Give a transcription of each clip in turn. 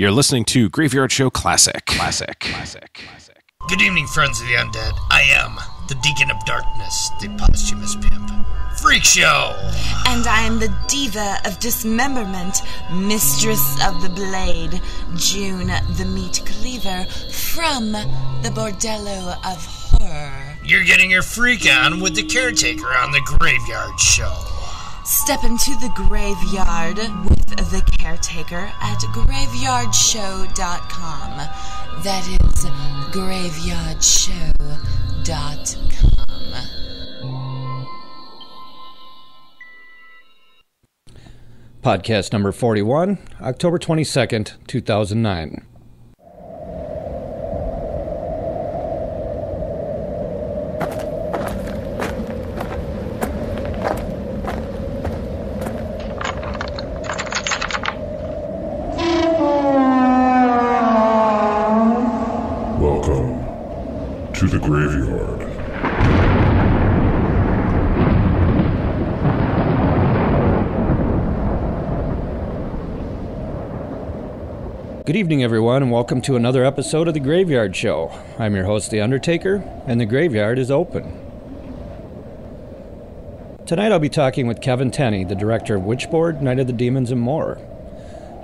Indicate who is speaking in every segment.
Speaker 1: You're listening to Graveyard Show Classic. Classic. Classic. Classic.
Speaker 2: Good evening, friends of the undead. I am the Deacon of Darkness, the posthumous pimp. Freak Show!
Speaker 3: And I am the diva of dismemberment, mistress of the blade, June the meat cleaver, from the bordello of horror.
Speaker 2: You're getting your freak on with the caretaker on the Graveyard Show.
Speaker 3: Step into the graveyard with the caretaker at graveyardshow.com. That is graveyardshow.com.
Speaker 4: Podcast number 41, October 22nd, 2009.
Speaker 5: Welcome to the graveyard.
Speaker 4: Good evening, everyone, and welcome to another episode of The Graveyard Show. I'm your host, The Undertaker, and the graveyard is open. Tonight I'll be talking with Kevin Tenney, the director of Witchboard, Night of the Demons, and more.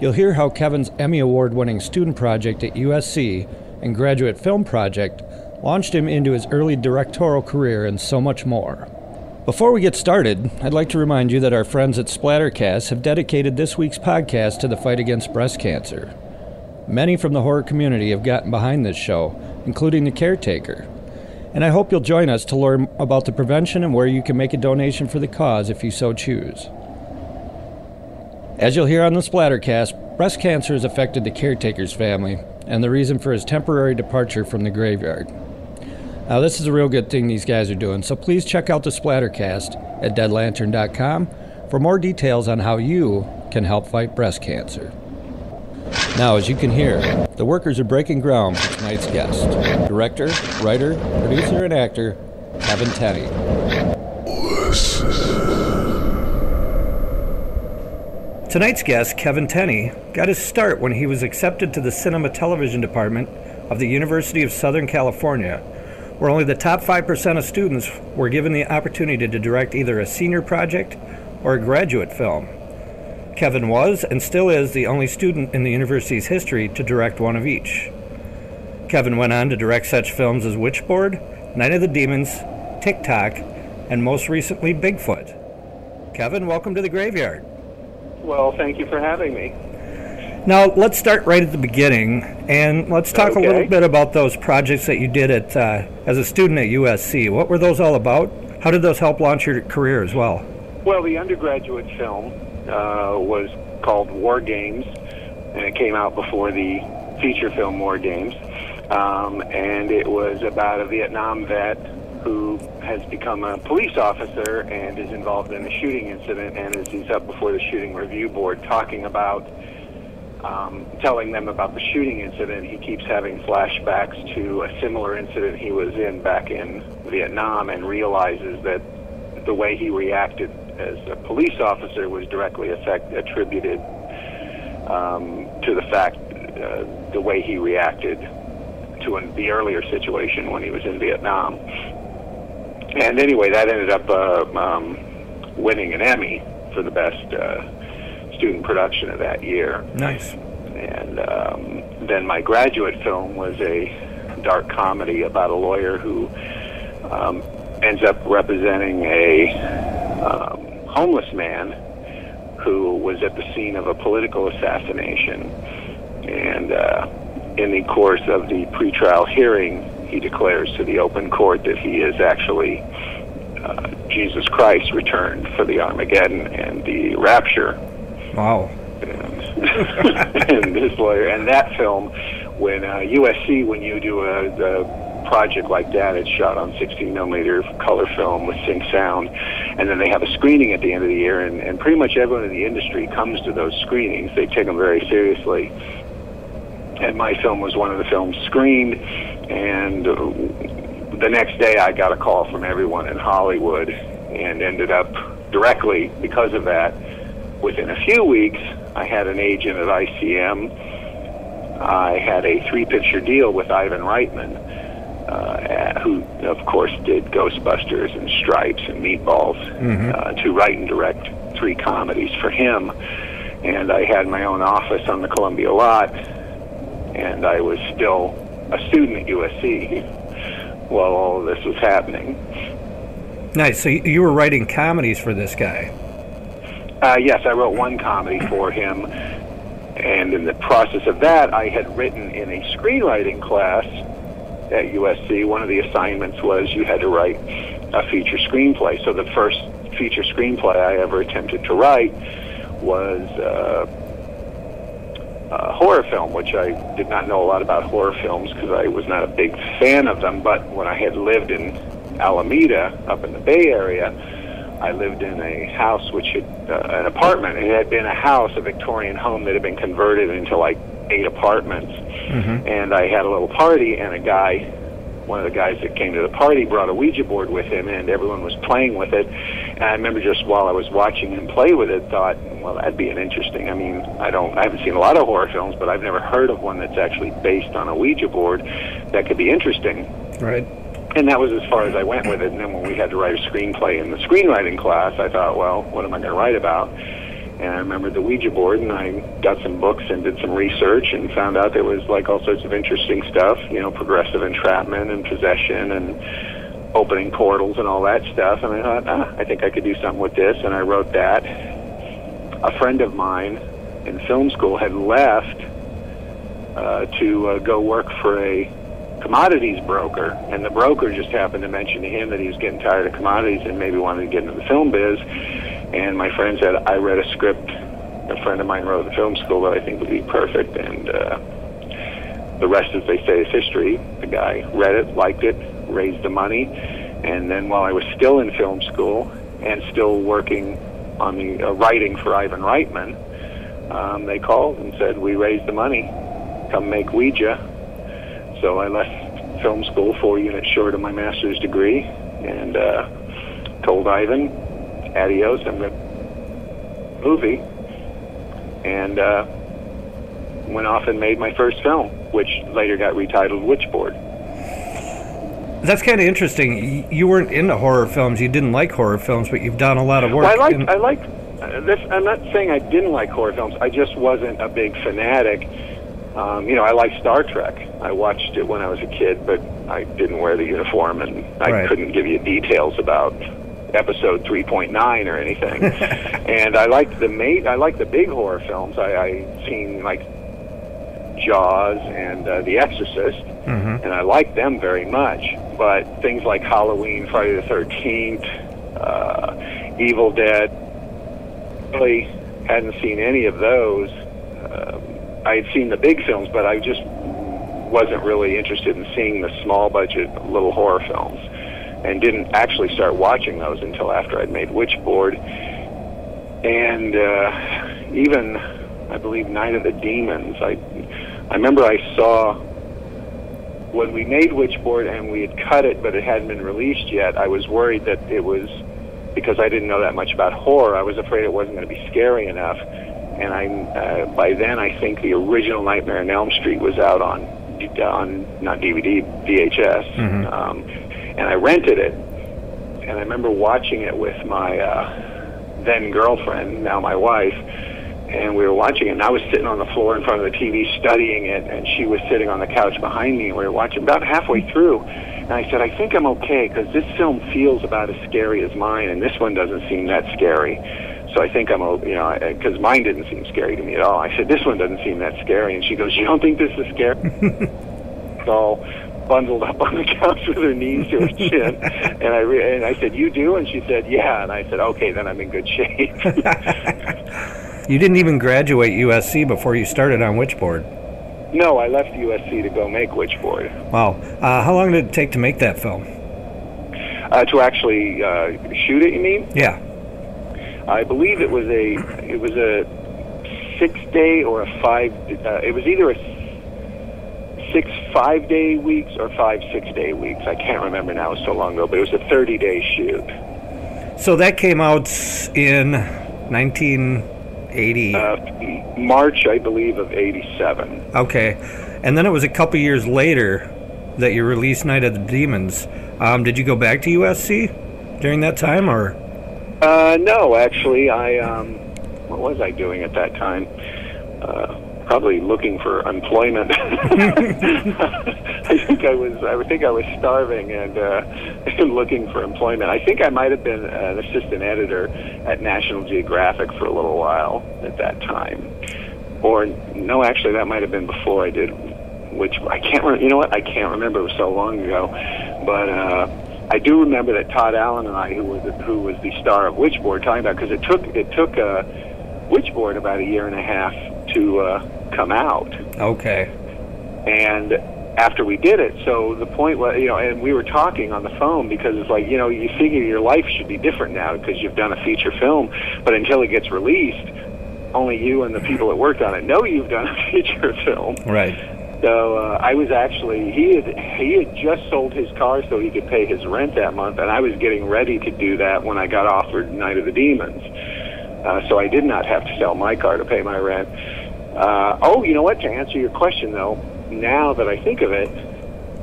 Speaker 4: You'll hear how Kevin's Emmy Award winning student project at USC and graduate film project launched him into his early directorial career and so much more. Before we get started, I'd like to remind you that our friends at Splattercast have dedicated this week's podcast to the fight against breast cancer. Many from the horror community have gotten behind this show, including the caretaker. And I hope you'll join us to learn about the prevention and where you can make a donation for the cause if you so choose. As you'll hear on the Splattercast, breast cancer has affected the caretaker's family and the reason for his temporary departure from the graveyard. Now, this is a real good thing these guys are doing, so please check out the Splattercast at deadlantern.com for more details on how you can help fight breast cancer. Now, as you can hear, the workers are breaking ground for tonight's guest director, writer, producer, and actor, Kevin Tenney. Tonight's guest, Kevin Tenney, got his start when he was accepted to the Cinema Television Department of the University of Southern California, where only the top 5% of students were given the opportunity to direct either a senior project or a graduate film. Kevin was and still is the only student in the university's history to direct one of each. Kevin went on to direct such films as Witchboard, Night of the Demons, Tick Tock, and most recently Bigfoot. Kevin, welcome to the graveyard.
Speaker 6: Well, thank you for having me.
Speaker 4: Now, let's start right at the beginning, and let's talk a little bit about those projects that you did at uh, as a student at USC. What were those all about? How did those help launch your career as well?
Speaker 6: Well, the undergraduate film uh, was called War Games, and it came out before the feature film War Games. Um, and it was about a Vietnam vet who has become a police officer and is involved in a shooting incident. And as he's up before the shooting review board talking about um, telling them about the shooting incident, he keeps having flashbacks to a similar incident he was in back in Vietnam and realizes that the way he reacted as a police officer was directly affect, attributed um, to the fact uh, the way he reacted to an, the earlier situation when he was in Vietnam. And anyway, that ended up uh, um, winning an Emmy for the best uh, student production of that year.
Speaker 4: Nice.
Speaker 6: And um, then my graduate film was a dark comedy about a lawyer who um, ends up representing a um, homeless man who was at the scene of a political assassination. And uh, in the course of the pretrial hearing, he declares to the open court that he is actually uh, Jesus Christ returned for the Armageddon and the rapture
Speaker 4: Wow.
Speaker 6: and, and this lawyer and that film when uh, USC when you do a, a project like that it's shot on 16 millimeter color film with sync sound. And then they have a screening at the end of the year and, and pretty much everyone in the industry comes to those screenings. They take them very seriously. And my film was one of the films screened and uh, the next day I got a call from everyone in Hollywood and ended up directly because of that within a few weeks I had an agent at ICM I had a three-picture deal with Ivan Reitman, uh, who, of course, did Ghostbusters and Stripes and Meatballs, uh, to write and direct three comedies for him. And I had my own office on the Columbia lot, and I was still a student at USC while all of this was happening.
Speaker 4: Nice. So you- you were writing comedies for this guy.
Speaker 6: Uh, yes, I wrote one comedy for him, and in the process of that, I had written in a screenwriting class at USC. One of the assignments was you had to write a feature screenplay. So the first feature screenplay I ever attempted to write was uh, a horror film, which I did not know a lot about horror films because I was not a big fan of them. But when I had lived in Alameda, up in the Bay Area, I lived in a house which had uh, an apartment. It had been a house, a Victorian home that had been converted into like eight apartments. Mm-hmm. And I had a little party, and a guy, one of the guys that came to the party, brought a Ouija board with him, and everyone was playing with it. And I remember just while I was watching him play with it, thought, well, that'd be an interesting. I mean, I don't, I haven't seen a lot of horror films, but I've never heard of one that's actually based on a Ouija board that could be interesting
Speaker 4: Right.
Speaker 6: and that was as far as I went with it. And then when we had to write a screenplay in the screenwriting class, I thought, well, what am I going to write about? And I remembered the Ouija board, and I got some books and did some research, and found out there was like all sorts of interesting stuff, you know, progressive entrapment and possession and opening portals and all that stuff. And I thought, ah, I think I could do something with this, and I wrote that. A friend of mine in film school had left uh, to uh, go work for a commodities broker, and the broker just happened to mention to him that he was getting tired of commodities and maybe wanted to get into the film biz. And my friend said, I read a script a friend of mine wrote in film school that I think would be perfect, and uh, the rest, as they say, is history. The guy read it, liked it, raised the money, and then while I was still in film school and still working on the uh, writing for Ivan Reitman, um, they called and said, "We raised the money. Come make Ouija." So I left film school four units short of my master's degree, and uh, told Ivan, "Adios, I'm going to movie," and uh, went off and made my first film, which later got retitled Witchboard.
Speaker 4: That's kind of interesting. You weren't into horror films. You didn't like horror films, but you've done a lot of work.
Speaker 6: Well, I like
Speaker 4: in-
Speaker 6: I like uh, this. I'm not saying I didn't like horror films. I just wasn't a big fanatic. Um, you know, I like Star Trek. I watched it when I was a kid, but I didn't wear the uniform, and I
Speaker 4: Right.
Speaker 6: couldn't give you details about episode 3.9 or anything. and I liked the mate. I like the big horror films. I, I seen like Jaws and uh, The Exorcist, and I like them very much. But things like Halloween, Friday the Thirteenth, uh, Evil Dead, really hadn't seen any of those. Um I had seen the big films, but I just wasn't really interested in seeing the small budget little horror films, and didn't actually start watching those until after I'd made Witchboard, and uh, even I believe Night of the Demons. I I remember I saw when we made Witchboard and we had cut it, but it hadn't been released yet. I was worried that it was because I didn't know that much about horror. I was afraid it wasn't going to be scary enough. And I, uh, by then, I think the original Nightmare on Elm Street was out on, on not DVD, VHS, um, and I rented it. And I remember watching it with my uh, then girlfriend, now my wife, and we were watching it. And I was sitting on the floor in front of the TV studying it, and she was sitting on the couch behind me, and we were watching about halfway through. And I said, I think I'm okay because this film feels about as scary as mine, and this one doesn't seem that scary. So I think I'm, you know, because mine didn't seem scary to me at all. I said, this one doesn't seem that scary, and she goes, you don't think this is scary? all bundled up on the couch with her knees to her chin, and I re- and I said, "You do?" And she said, "Yeah." And I said, "Okay, then I'm in good shape."
Speaker 4: you didn't even graduate USC before you started on Witchboard.
Speaker 6: no, I left USC to go make Witchboard
Speaker 4: Wow. Uh, how long did it take to make that film?
Speaker 6: uh, to actually uh, shoot it. You mean?
Speaker 4: Yeah.
Speaker 6: I believe it was a it was a six day or a five. Uh, it was either a six five day weeks or five six day weeks. I can't remember now. It was so long ago, but it was a thirty day shoot.
Speaker 4: So that came out in 1980
Speaker 6: Uh, March, I believe, of '87.
Speaker 4: okay. And then it was a couple years later that you released Night of the Demons. Um, did you go back to USC during that time, or?
Speaker 6: Uh, no, actually, I um, what was I doing at that time? Uh, probably looking for employment. I think I was. I think I was starving and uh, looking for employment. I think I might have been an assistant editor at National Geographic for a little while at that time, or no, actually, that might have been before I did. Which I can't. Re- you know what? I can't remember. It was so long ago, but. uh I do remember that Todd Allen and I, who was the, who was the star of Witchboard, talking about because it took it took uh, Witchboard about a year and a half to uh, come out,
Speaker 4: Okay.
Speaker 6: and after we did it, so the point was, you know, and we were talking on the phone because it's like, you know, you figure your life should be different now because you've done a feature film, but until it gets released, only you and the people that worked on it know you've done a feature film.
Speaker 4: Right.
Speaker 6: So uh, I was actually he had he had just sold his car so he could pay his rent that month, and I was getting ready to do that when I got offered Night of the Demons. Uh, so I did not have to sell my car to pay my rent. Uh, oh, you know what? To answer your question though, now that I think of it,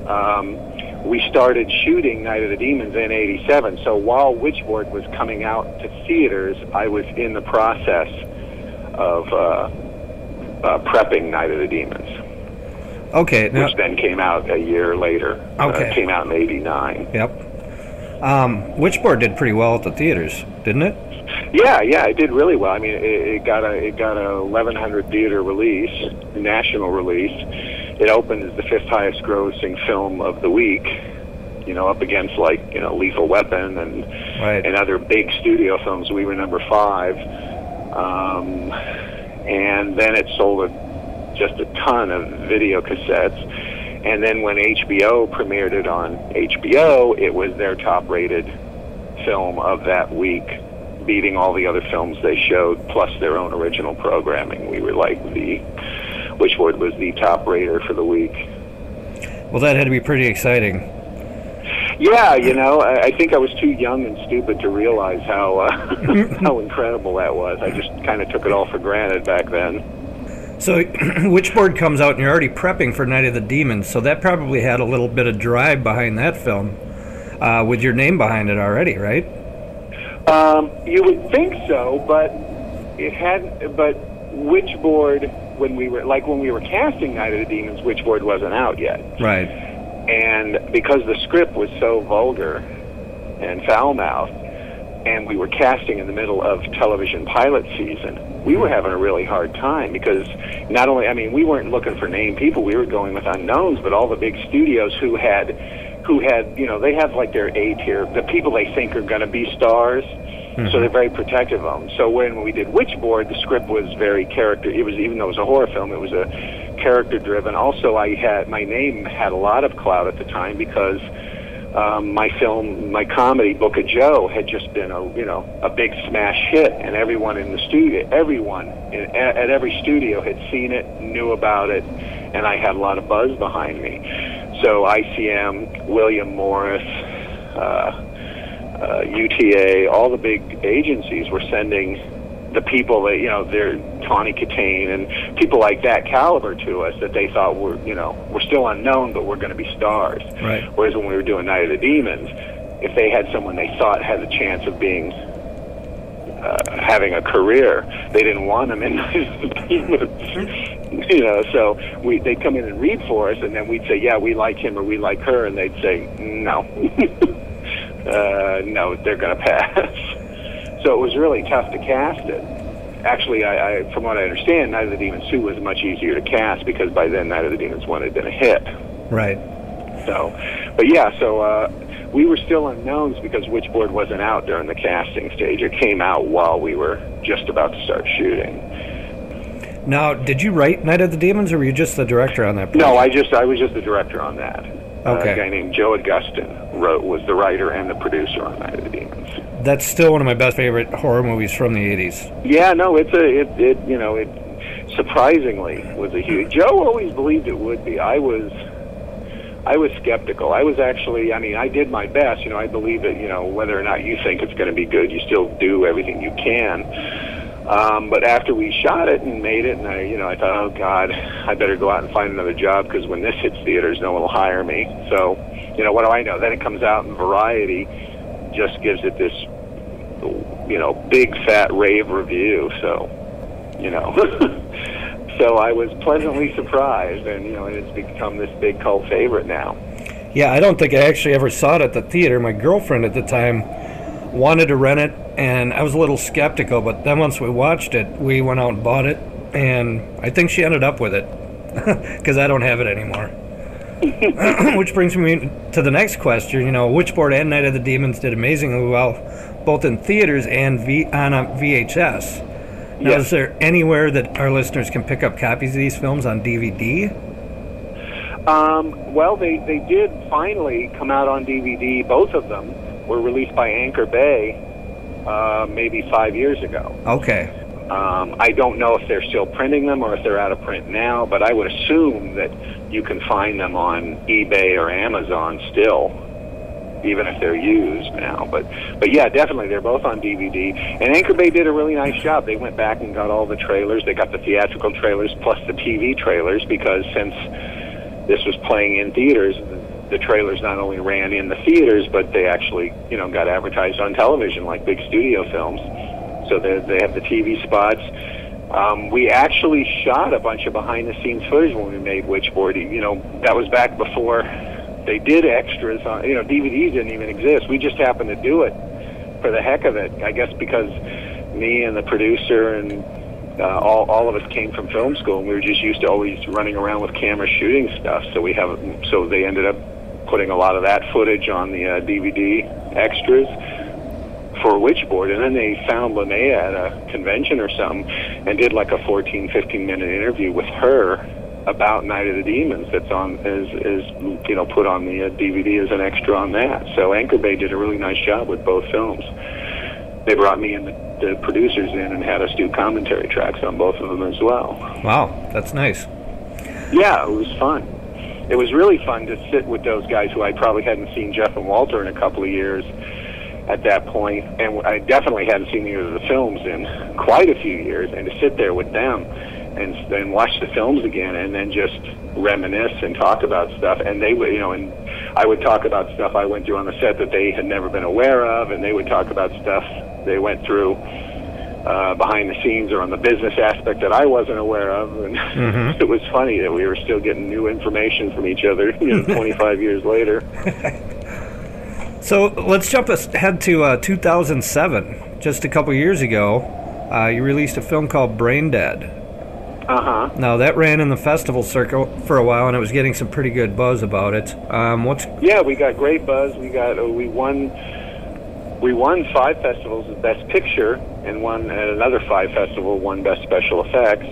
Speaker 6: um, we started shooting Night of the Demons in '87. So while Witchboard was coming out to theaters, I was in the process of uh, uh, prepping Night of the Demons
Speaker 4: Okay. Now,
Speaker 6: which then came out a year later.
Speaker 4: Okay.
Speaker 6: Uh, came out in '89.
Speaker 4: yep. Um, Witchboard did pretty well at the theaters, didn't it?
Speaker 6: Yeah, yeah, it did really well. I mean, it, it got a it got a 1100 theater release, national release. It opened as the fifth highest grossing film of the week. You know, up against like you know Lethal Weapon and
Speaker 4: Right.
Speaker 6: and other big studio films. We were number five, um, and then it sold a, just a ton of video cassettes. And then when HBO premiered it on HBO, it was their top-rated film of that week, beating all the other films they showed, plus their own original programming. We were like the, Witchboard was the top rater for the week.
Speaker 4: Well, that had to be pretty exciting.
Speaker 6: Yeah, you know, I, I think I was too young and stupid to realize how uh, how incredible that was. I just kind of took it all for granted back then.
Speaker 4: So, Witchboard comes out and you're already prepping for Night of the Demons, so that probably had a little bit of drive behind that film, uh, with your name behind it already, right?
Speaker 6: Um, you would think so, but it had. But Witchboard, when we were like when we were casting Night of the Demons, Witchboard wasn't out yet.
Speaker 4: Right.
Speaker 6: and because the script was so vulgar and foul-mouthed, and we were casting in the middle of television pilot season, we were having a really hard time because not only, I mean, we weren't looking for named people, we were going with unknowns, but all the big studios who had, who had, you know, they have like their A tier, the people they think are going to be stars. So they're very protective of them. So when we did Witchboard, the script was very character. It was even though it was a horror film, it was a character driven. Also, I had my name had a lot of clout at the time because um, my film, my comedy Book of Joe, had just been a you know a big smash hit, and everyone in the studio, everyone in, at, at every studio had seen it, knew about it, and I had a lot of buzz behind me. So ICM, William Morris. Uh, uh, UTA, all the big agencies were sending the people that you know, they're Tawny Kitaen and people like that caliber to us that they thought were you know were still unknown, but were going to be stars.
Speaker 4: Right.
Speaker 6: Whereas when we were doing Night of the Demons, if they had someone they thought had a chance of being uh, having a career, they didn't want them in you know, so we they'd come in and read for us, and then we'd say, yeah, we like him or we like her, and they'd say, no. uh, no, they're going to pass. so it was really tough to cast it. Actually, I, I, from what I understand, Night of the Demons 2 was much easier to cast because by then Night of the Demons 1 had been a hit.
Speaker 4: Right.
Speaker 6: So, but yeah, so uh, we were still unknowns because Witchboard wasn't out during the casting stage. It came out while we were just about to start shooting.
Speaker 4: Now, did you write Night of the Demons, or were you just the director on that?
Speaker 6: No. I just I was just the director on that. Uh, a guy named Joe Augustyn wrote was the writer and the producer on Night of the Demons.
Speaker 4: That's still one of my best favorite horror movies from the '80s.
Speaker 6: Yeah, no, it's a it, it you know it surprisingly was a huge. Joe always believed it would be. I was I was skeptical. I was actually I mean I did my best. You know I believe that you know whether or not you think it's going to be good, you still do everything you can. Um, but after we shot it and made it, and I, you know, I thought, oh God, I better go out and find another job because when this hits theaters, no one will hire me. So, you know, what do I know? Then it comes out in Variety, just gives it this, you know, big fat rave review. So, you know, so I was pleasantly surprised, and you know, it's become this big cult favorite now.
Speaker 4: Yeah, I don't think I actually ever saw it at the theater. My girlfriend at the time wanted to rent it, and I was a little skeptical. But then once we watched it, we went out and bought it, and I think she ended up with it because I don't have it anymore. which brings me to the next question. You know, Witchboard and Night of the Demons did amazingly well, both in theaters and v- on a VHS. Now,
Speaker 6: Yes.
Speaker 4: is there anywhere that our listeners can pick up copies of these films on DVD?
Speaker 6: Um, well, they, they did finally come out on DVD. Both of them were released by Anchor Bay uh, maybe five years ago.
Speaker 4: Okay.
Speaker 6: Um, I don't know if they're still printing them or if they're out of print now, but I would assume that you can find them on eBay or Amazon still, even if they're used now. But but yeah, definitely they're both on DVD. And Anchor Bay did a really nice job. They went back and got all the trailers. They got the theatrical trailers plus the TV trailers because since this was playing in theaters, the trailers not only ran in the theaters, but they actually you know got advertised on television like big studio films. So they they have the TV spots. Um, we actually shot a bunch of behind-the-scenes footage when we made Witchboard. You know, that was back before they did extras on. You know, DVDs didn't even exist. We just happened to do it for the heck of it. I guess because me and the producer and uh, all all of us came from film school, and we were just used to always running around with cameras shooting stuff. So we have so they ended up putting a lot of that footage on the uh, DVD extras for Witchboard, and then they found Linnea at a convention or something, and did like a 14, 15 minute interview with her about Night of the Demons. That's on is is you know put on the uh, DVD as an extra on that. So Anchor Bay did a really nice job with both films. They brought me and the, the producers in and had us do commentary tracks on both of them as well.
Speaker 4: Wow, that's nice.
Speaker 6: Yeah, it was fun. It was really fun to sit with those guys who I probably hadn't seen Jeff and Walter in a couple of years at that point, and I definitely hadn't seen either of the films in quite a few years, and to sit there with them and then watch the films again, and then just reminisce and talk about stuff, and they would, you know, and I would talk about stuff I went through on the set that they had never been aware of, and they would talk about stuff they went through uh, behind the scenes or on the business aspect that I wasn't aware of, and it was funny that we were still getting new information from each other, you know, 25 years later.
Speaker 4: So let's jump ahead to uh, 2007. Just a couple years ago, uh, you released a film called Brain Dead.
Speaker 6: Uh huh.
Speaker 4: Now that ran in the festival circuit for a while, and it was getting some pretty good buzz about it. Um, what's
Speaker 6: Yeah, we got great buzz. We got uh, we won we won five festivals as best picture, and won at another five festival won best special effects.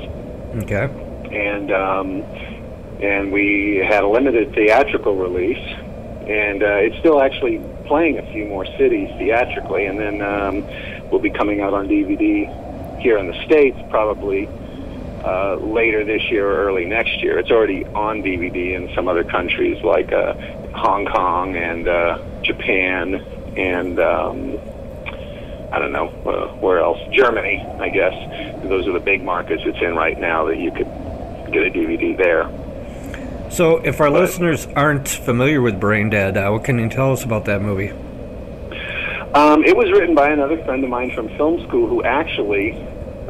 Speaker 4: okay?
Speaker 6: and um, and we had a limited theatrical release, and uh, it's still actually playing a few more cities theatrically, and then um, we'll be coming out on DVD here in the states probably uh, later this year or early next year. It's already on DVD in some other countries like uh, Hong Kong and uh, Japan and. Um, I don't know uh, where else. Germany, I guess. Those are the big markets it's in right now that you could get a DVD there.
Speaker 4: So if our listeners aren't familiar with Brain Dead, uh, what can you tell us about that movie?
Speaker 6: Um, it was written by another friend of mine from film school who actually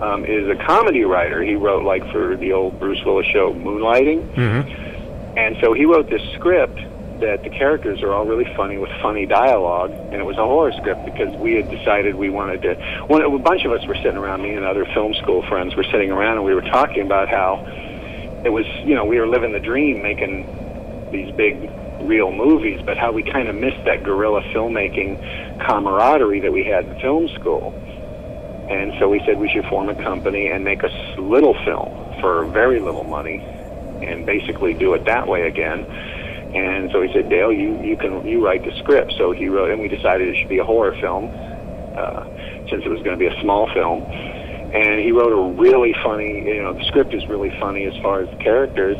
Speaker 6: um, is a comedy writer. He wrote like for the old Bruce Willis show Moonlighting,
Speaker 4: Mm-hmm.
Speaker 6: and so he wrote this script that the characters are all really funny with funny dialogue, and it was a horror script because we had decided we wanted to. One, a bunch of us were sitting around. Me and other film school friends were sitting around, and we were talking about how it was. You know, we were living the dream, making these big real movies, but how we kind of missed that guerrilla filmmaking camaraderie that we had in film school. And so we said we should form a company and make a little film for very little money, and basically do it that way again. And so he said, Dale, you, you can you write the script. So he wrote, and we decided it should be a horror film, uh, since it was going to be a small film. And he wrote a really funny, you know, the script is really funny as far as the characters,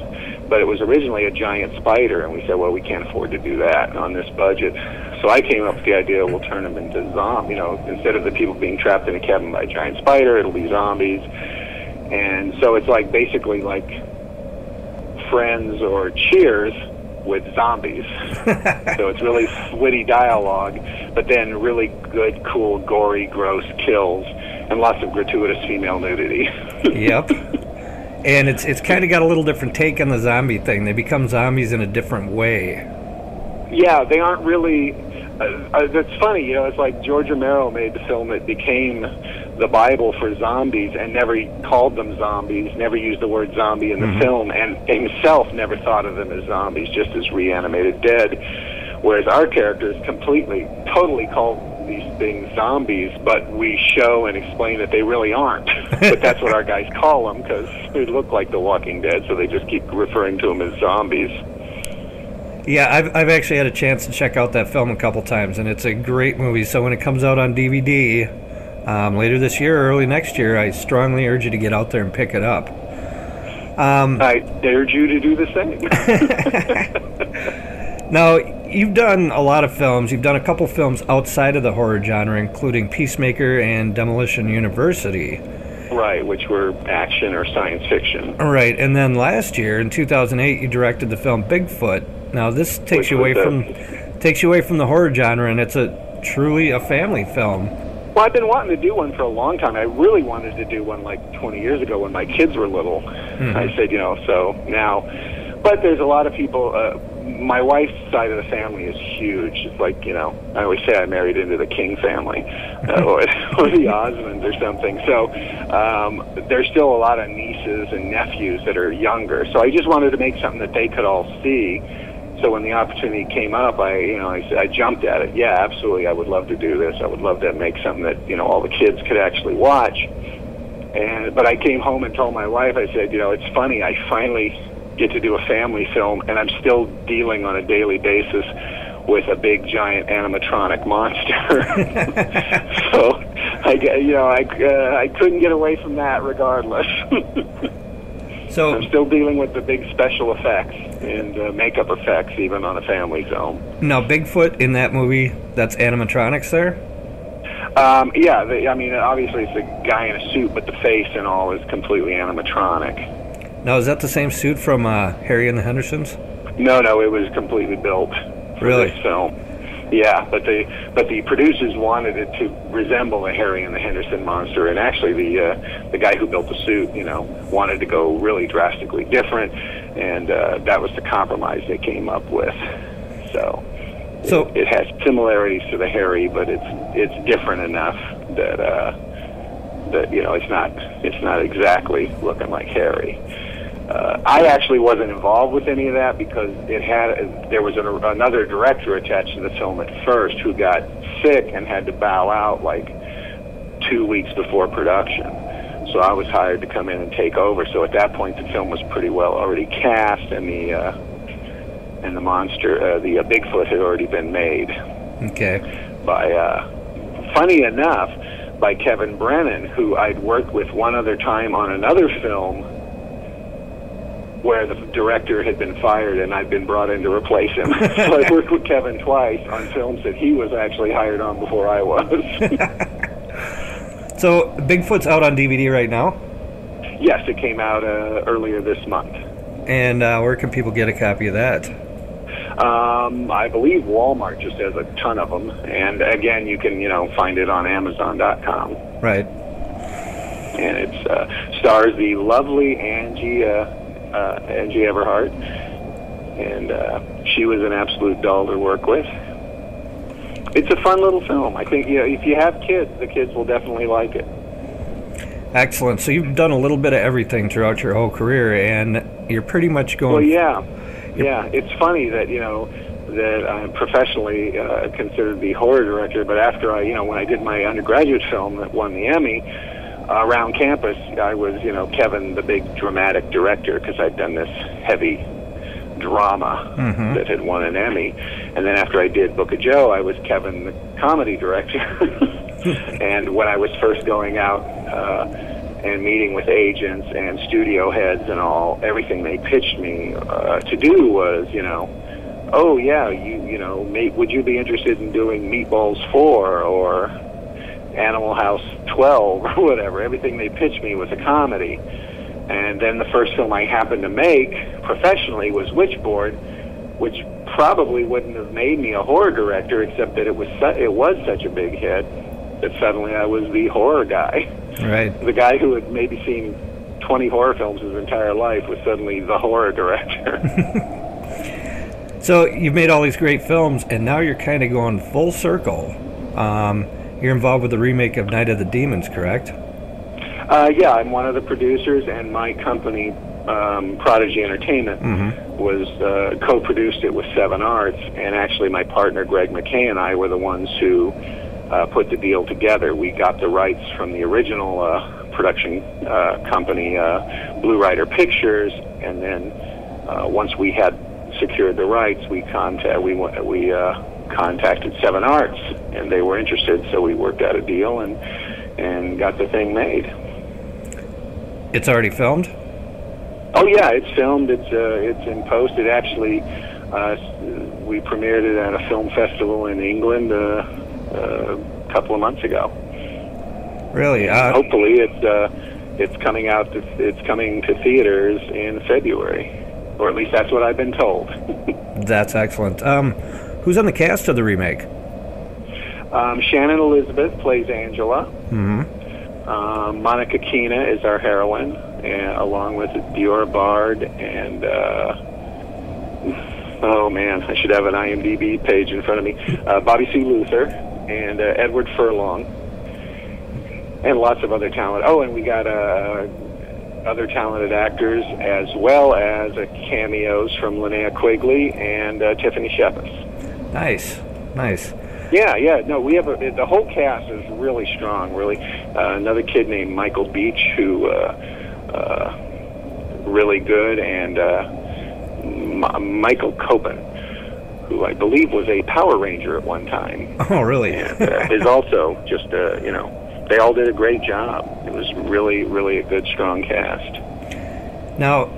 Speaker 6: but it was originally a giant spider, and we said, well, we can't afford to do that on this budget. So I came up with the idea we'll turn them into zombies. You know, instead of the people being trapped in a cabin by a giant spider, it'll be zombies. And so it's like basically like Friends or Cheers with zombies. so it's really witty dialogue, but then really good, cool, gory, gross kills and lots of gratuitous female nudity.
Speaker 4: yep. And it's it's kind of got a little different take on the zombie thing. They become zombies in a different way.
Speaker 6: Yeah, they aren't really. Uh, uh, that's funny, you know. It's like George Romero made the film that became the Bible for zombies, and never called them zombies. Never used the word zombie in the film, and himself never thought of them as zombies, just as reanimated dead. Whereas our characters completely, totally call these things zombies, but we show and explain that they really aren't. but that's what our guys call them because they look like The Walking Dead, so they just keep referring to them as zombies.
Speaker 4: Yeah, I've, I've actually had a chance to check out that film a couple times, and it's a great movie. So when it comes out on DVD um, later this year or early next year, I strongly urge you to get out there and pick it up. Um,
Speaker 6: I dared you to do the same.
Speaker 4: now, you've done a lot of films. You've done a couple films outside of the horror genre, including Peacemaker and Demolition University.
Speaker 6: right, which were action or science fiction.
Speaker 4: All right, and then last year in 2008, you directed the film Bigfoot. Now, this takes
Speaker 6: Which
Speaker 4: you away from takes you away from the horror genre, and it's a truly a family film.
Speaker 6: Well, I've been wanting to do one for a long time. I really wanted to do one like 20 years ago when my kids were little. I said, you know, so now, but there's a lot of people. Uh, my wife's side of the family is huge. It's like, you know, I always say I married into the King family uh, or, or the Osmonds or something. So um, there's still a lot of nieces and nephews that are younger. So I just wanted to make something that they could all see. So when the opportunity came up, I, you know, I, I jumped at it. Yeah, absolutely. I would love to do this. I would love to make something that, you know, all the kids could actually watch. And but I came home and told my wife. I said, you know, it's funny. I finally get to do a family film, and I'm still dealing on a daily basis with a big giant animatronic monster. so I, g- you know, I uh, I couldn't get away from that regardless.
Speaker 4: So,
Speaker 6: I'm still dealing with the big special effects and uh, makeup effects, even on a family film.
Speaker 4: now Bigfoot in that movie, that's animatronics there.
Speaker 6: Um, yeah, the, I mean, obviously it's a guy in a suit, but the face and all is completely animatronic.
Speaker 4: Now, is that the same suit from uh, Harry and the Hendersons?
Speaker 6: No, no, it was completely built for
Speaker 4: Really?
Speaker 6: this film. Yeah, but the but the producers wanted it to resemble a Harry and the Henderson monster, and actually the uh, the guy who built the suit, you know, wanted to go really drastically different, and uh, that was the compromise they came up with. So,
Speaker 4: So-
Speaker 6: it, it has similarities to the Harry, but it's it's different enough that uh, that you know it's not it's not exactly looking like Harry. Uh, I actually wasn't involved with any of that because it had there was an, another director attached to the film at first who got sick and had to bow out like two weeks before production. So I was hired to come in and take over. So at that point, the film was pretty well already cast, and the uh, and the monster, uh, the uh, Bigfoot, had already been made
Speaker 4: Okay.
Speaker 6: by, uh, funny enough, by Kevin Brennan, who I'd worked with one other time on another film where the director had been fired and I'd been brought in to replace him. so I worked with Kevin twice on films that he was actually hired on before I was.
Speaker 4: So Bigfoot's out on DVD right now,
Speaker 6: yes, it came out uh, earlier this month.
Speaker 4: and uh, where can people get a copy of that?
Speaker 6: Um, I believe Walmart just has a ton of them, and again, you can you know find it on Amazon.com.
Speaker 4: Right.
Speaker 6: and it uh, stars the lovely Angie uh, uh, Angie Everhart, and uh, she was an absolute doll to work with. It's a fun little film. I think you know, if you have kids, the kids will definitely like it.
Speaker 4: Excellent. So you've done a little bit of everything throughout your whole career, and you're pretty much going.
Speaker 6: Well, yeah, yeah. It's funny that you know that I'm professionally uh, considered the horror director, but after I, you know, when I did my undergraduate film that won the Emmy. Uh, around campus, I was, you know, Kevin, the big dramatic director, because I'd done this heavy drama that had won an Emmy. And then after I did Book of Joe, I was Kevin, the comedy director. and when I was first going out uh, and meeting with agents and studio heads and all, everything they pitched me uh, to do was, you know, oh yeah, you you know, may, would you be interested in doing Meatballs Four or Animal House Twelve or whatever? Everything they pitched me was a comedy. And then the first film I happened to make professionally was Witchboard, which probably wouldn't have made me a horror director, except that it was su- it was such a big hit that suddenly I was the horror guy.
Speaker 4: Right.
Speaker 6: The guy who had maybe seen 20 horror films his entire life was suddenly the horror director.
Speaker 4: So you've made all these great films, and now you're kind of going full circle. Um, you're involved with the remake of Night of the Demons, correct?
Speaker 6: uh, yeah, I'm one of the producers, and my company, um, Prodigy Entertainment, was uh, co-produced it with Seven Arts, and actually my partner Greg McKay and I were the ones who uh, put the deal together. We got the rights from the original uh, production uh, company, uh, Blue Rider Pictures, and then uh, once we had secured the rights, we contact we we uh, contacted Seven Arts, and they were interested. So we worked out a deal and and got the thing made.
Speaker 4: It's already filmed.
Speaker 6: Oh yeah, it's filmed. It's uh, it's in post. It actually uh, we premiered it at a film festival in England uh, uh, a couple of months ago.
Speaker 4: Really? Uh,
Speaker 6: Hopefully, it's uh, it's coming out. It's, it's coming to theaters in February, or at least that's what I've been told.
Speaker 4: That's excellent. Um, who's on the cast of the remake?
Speaker 6: Um, Shannon Elizabeth plays Angela.
Speaker 4: Mm-hmm.
Speaker 6: Um, Monica Keena is our heroine, and, along with Diora Baird and. Uh, Oh man, I should have an IMDb page in front of me. Uh, Bobbi Sue Luther and uh, Edward Furlong, and lots of other talent. Oh, and we got uh, other talented actors as well as cameos from Linnea Quigley and uh, Tiffany Shepis.
Speaker 4: Nice, nice.
Speaker 6: Yeah, yeah. No, we have a, the whole cast is really strong. Really, uh, another kid named Michael Beach who uh, uh, really good, and uh, M- Michael Copon, who I believe was a Power Ranger at one time,
Speaker 4: Oh, really?
Speaker 6: and uh, is also just uh, you know they all did a great job. It was really, really a good, strong cast.
Speaker 4: now,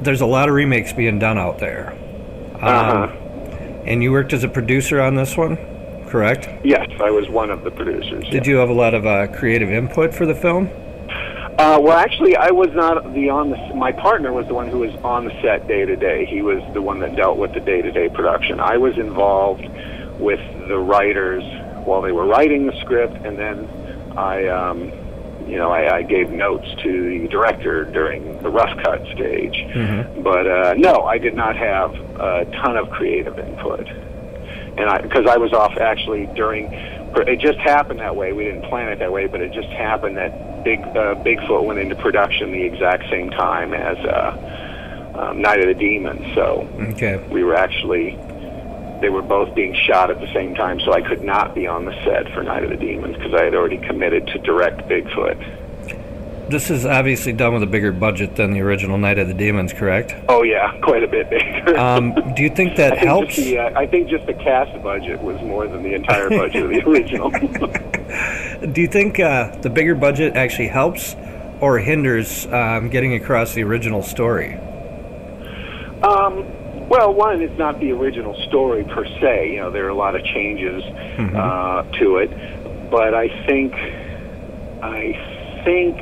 Speaker 4: there's a lot of remakes being done out there. Um,
Speaker 6: Uh-huh.
Speaker 4: And you worked as a producer on this one, correct?
Speaker 6: Yes, I was one of the producers.
Speaker 4: Did you have a lot of uh, creative input for the film?
Speaker 6: Uh, well, actually, I was not the on the. My partner was the one who was on the set day to day. He was the one that dealt with the day to day production. I was involved with the writers while they were writing the script, and then I, um, you know, I, I gave notes to the director during the rough cut stage. But uh, no, I did not have a ton of creative input, and I because I was off actually during. It just happened that way. We didn't plan it that way, but it just happened that Big uh, Bigfoot went into production the exact same time as uh, um, Night of the Demons. So
Speaker 4: Okay.
Speaker 6: we were actually they were both being shot at the same time, so I could not be on the set for Night of the Demons because I had already committed to direct Bigfoot.
Speaker 4: This is obviously done with a bigger budget than the original Night of the Demons, correct?
Speaker 6: Oh yeah, quite a bit bigger.
Speaker 4: Um, do you think that
Speaker 6: I think
Speaker 4: helps?
Speaker 6: The, uh, I think just the cast budget was more than the entire budget of the original.
Speaker 4: Do you think uh, the bigger budget actually helps or hinders um, getting across the original story?
Speaker 6: Um, well, one, it's not the original story per se. You know, there are a lot of changes uh, to it, but I think, I think,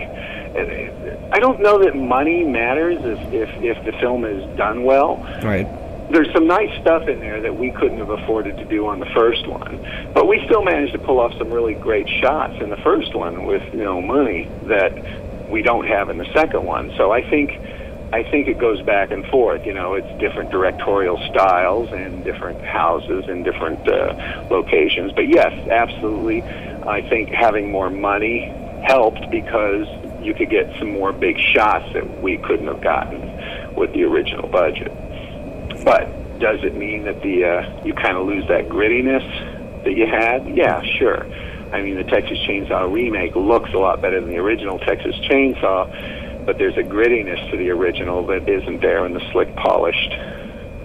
Speaker 6: I don't know that money matters if if, if the film is done well.
Speaker 4: Right.
Speaker 6: There's some nice stuff in there that we couldn't have afforded to do on the first one, but we still managed to pull off some really great shots in the first one with no money that we don't have in the second one. So I think I think it goes back and forth. You know, it's different directorial styles and different houses and different uh, locations. But yes, absolutely, I think having more money helped because you could get some more big shots that we couldn't have gotten with the original budget. But does it mean that the uh, you kind of lose that grittiness that you had? Yeah, sure. I mean, the Texas Chainsaw remake looks a lot better than the original Texas Chainsaw, but there's a grittiness to the original that isn't there in the slick, polished,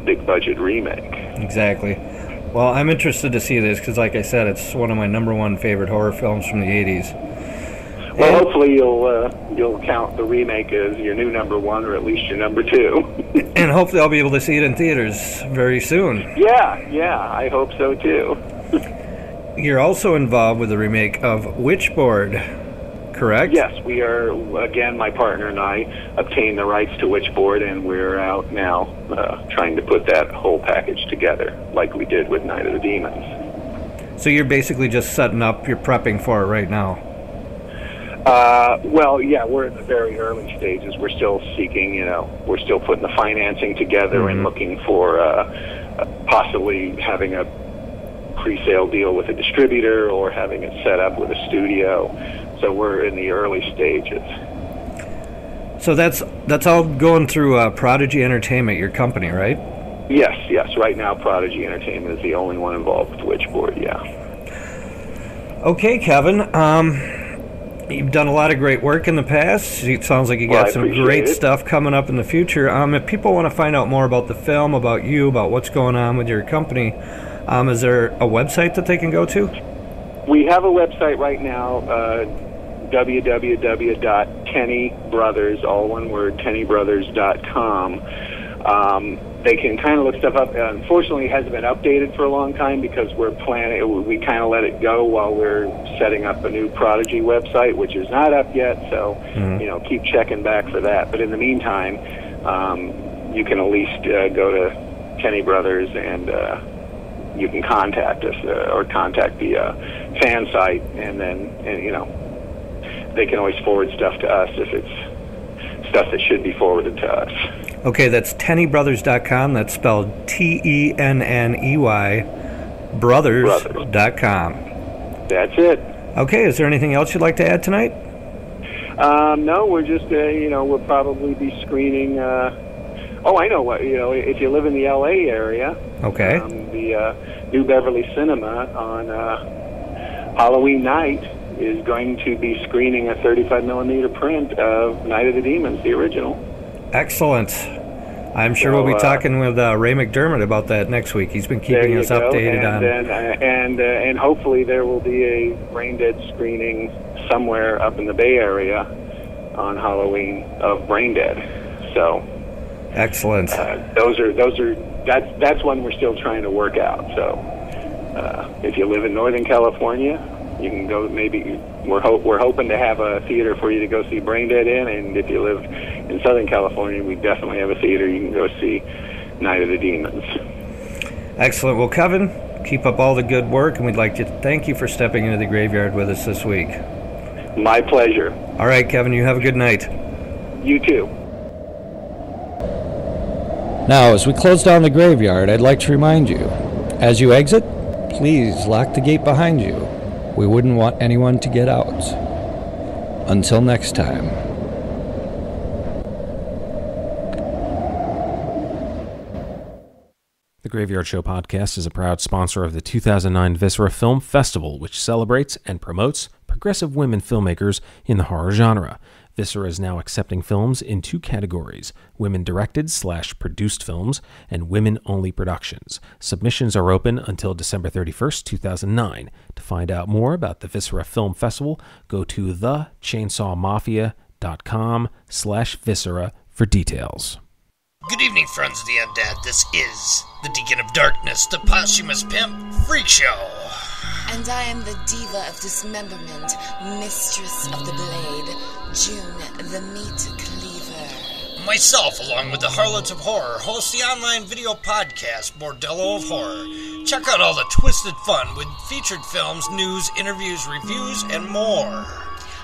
Speaker 6: big budget remake.
Speaker 4: Exactly. Well, I'm interested to see this because, like I said, it's one of my number one favorite horror films from the 80s.
Speaker 6: Well, hopefully you'll uh, you'll count the remake as your new number one, or at least your number two.
Speaker 4: And hopefully I'll be able to see it in theaters very soon.
Speaker 6: yeah, yeah, I hope so too.
Speaker 4: You're also involved with the remake of Witchboard, correct?
Speaker 6: Yes, we are. Again, my partner and I obtained the rights to Witchboard, and we're out now uh, trying to put that whole package together, like we did with Night of the Demons.
Speaker 4: So you're basically just setting up, you're prepping for it right now.
Speaker 6: Uh, well, yeah, we're in the very early stages. We're still seeking, you know, we're still putting the financing together and looking for uh, uh, possibly having a pre-sale deal with a distributor or having it set up with a studio. So we're in the early stages.
Speaker 4: So that's that's all going through uh, Prodigy Entertainment, your company, right?
Speaker 6: Yes, yes. Right now, Prodigy Entertainment is the only one involved with Witchboard. Yeah.
Speaker 4: Okay, Kevin. Um, you've done a lot of great work in the past. It sounds like you
Speaker 6: Well,
Speaker 4: got
Speaker 6: I
Speaker 4: some great
Speaker 6: it.
Speaker 4: stuff coming up in the future. Um, if people want to find out more about the film, about you, about what's going on with your company, um, is there a website that they can go to?
Speaker 6: We have a website right now, uh, www.tenneybrothers, all one word, tenneybrothers.com. Um, they can kind of look stuff up. Unfortunately, it hasn't been updated for a long time because we're planning. We kind of let it go while we're setting up a new Prodigy website, which is not up yet. So, you know, keep checking back for that. But in the meantime, um, you can at least uh, go to Tenney Brothers and. Uh, you can contact us uh, or contact the uh, fan site, and then and, you know they can always forward stuff to us if it's stuff that should be forwarded to us.
Speaker 4: Okay, that's tenneybrothers.com. That's spelled T E N N E Y brothers.com.
Speaker 6: That's it.
Speaker 4: Okay, is there anything else you'd like to add tonight?
Speaker 6: Um, no, we're just uh, you know we'll probably be screening. Uh, oh, I know what you know. If you live in the L.A. area,
Speaker 4: Okay.
Speaker 6: um, the uh, New Beverly Cinema on uh, Halloween night is going to be screening a 35 millimeter print of Night of the Demons, the original.
Speaker 4: Excellent. I'm sure
Speaker 6: So,
Speaker 4: we'll be
Speaker 6: uh,
Speaker 4: talking with uh, Ray McDermott about that next week. He's been keeping us
Speaker 6: go.
Speaker 4: updated
Speaker 6: and
Speaker 4: on.
Speaker 6: Uh, and uh, and hopefully there will be a Brain Dead screening somewhere up in the Bay Area on Halloween of Brain Dead. So
Speaker 4: Excellent.
Speaker 6: uh, those are those are that's that's one we're still trying to work out. So uh, if you live in Northern California, you can go. Maybe we're ho- we're hoping to have a theater for you to go see Brain Dead in, and if you live in Southern California, we definitely have a theater you can go see Night of the Demons.
Speaker 4: Excellent. Well, Kevin, keep up all the good work, and we'd like to thank you for stepping into the graveyard with us this week.
Speaker 6: My pleasure.
Speaker 4: All right, Kevin, you have a good night.
Speaker 6: You too.
Speaker 4: Now, as we close down the graveyard, I'd like to remind you as you exit, please lock the gate behind you. We wouldn't want anyone to get out. Until next time.
Speaker 1: The Graveyard Show podcast is a proud sponsor of the 2009 Viscera Film Festival, which celebrates and promotes progressive women filmmakers in the horror genre. Viscera is now accepting films in two categories women directed slash produced films and women only productions. Submissions are open until December 31st, 2009. To find out more about the Viscera Film Festival, go to thechainsawmafia.com slash viscera for details.
Speaker 2: Good evening, friends of the undead. This is the Deacon of Darkness, the posthumous pimp freak show.
Speaker 3: And I am the diva of dismemberment, mistress of the blade, June the meat cleaver.
Speaker 2: Myself, along with the Harlots of Horror, host the online video podcast Bordello of Horror. Check out all the twisted fun with featured films, news, interviews, reviews, and more.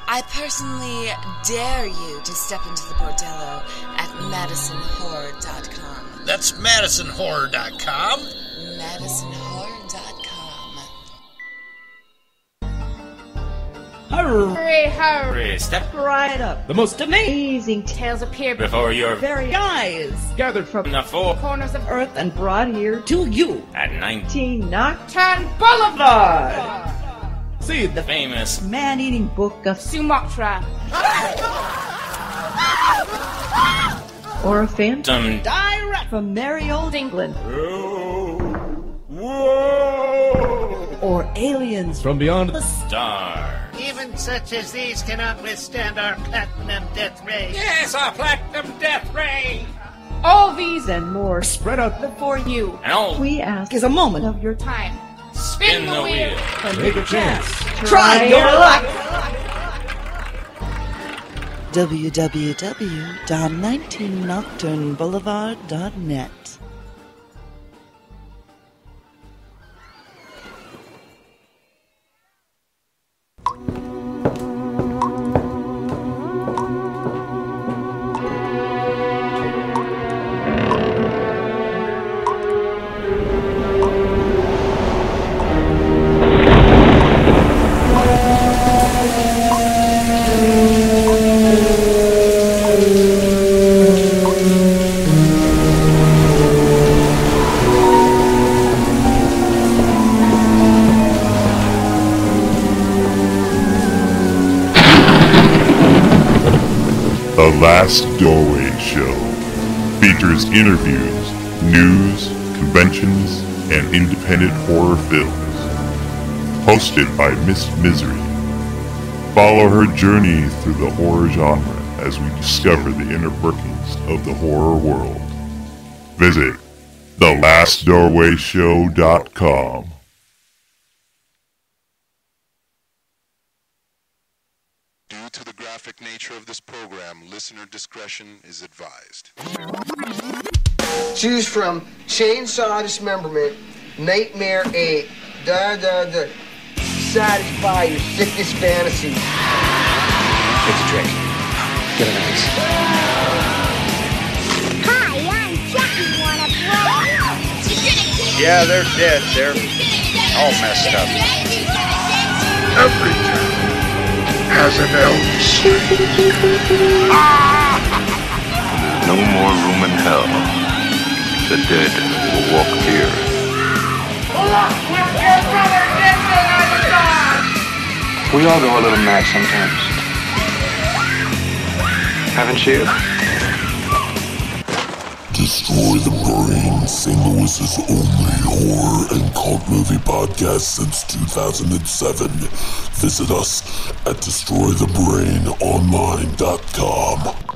Speaker 3: I personally dare you to step into the bordello at madisonhorror.com.
Speaker 2: That's MadisonHorror.com.
Speaker 3: madisonhorror.com.
Speaker 7: Hurry, hurry.
Speaker 8: Step
Speaker 7: Right up.
Speaker 8: the most
Speaker 7: Amazing tales appear
Speaker 8: before your
Speaker 7: very eyes gathered from
Speaker 8: the four
Speaker 7: corners of earth and brought here to you.
Speaker 8: at night.
Speaker 7: Teen Nocturne Boulevard.
Speaker 8: See the famous
Speaker 7: Man-eating book of Sumatra. or a phantom
Speaker 8: some
Speaker 7: direct from merry old England. Oh, or aliens
Speaker 8: from beyond the star.
Speaker 9: Even such as these cannot withstand our platinum death ray.
Speaker 8: Yes, our platinum death ray.
Speaker 7: All these and more spread out before you.
Speaker 8: And all
Speaker 7: We ask is a moment of your time.
Speaker 8: spin the wheel.
Speaker 7: Take a chance. Try Try your luck.
Speaker 10: www.19nocturneboulevard.net.
Speaker 5: features interviews, news, conventions, and independent horror films. Hosted by Miss Misery. Follow her journey through the horror genre as we discover the inner workings of the horror world. Visit thelastdoorwayshow.com.
Speaker 11: Due to the graphic nature of this program, listener discretion is advised.
Speaker 12: Choose from Chainsaw Dismemberment, Nightmare 8, da da da. Satisfy your sickest fantasies.
Speaker 13: It's a drink. Get an ice.
Speaker 14: Hi, I'm Jackie. Wanna play?
Speaker 15: Yeah, they're dead. They're all messed up.
Speaker 5: Every town has an Elvis.
Speaker 16: There's no more room in hell. The dead will walk here. We all go a little mad sometimes. Haven't you?
Speaker 5: Destroy the Brain, St. Louis's only horror and cult movie podcast since 2007. Visit us at destroythebrainonline.com.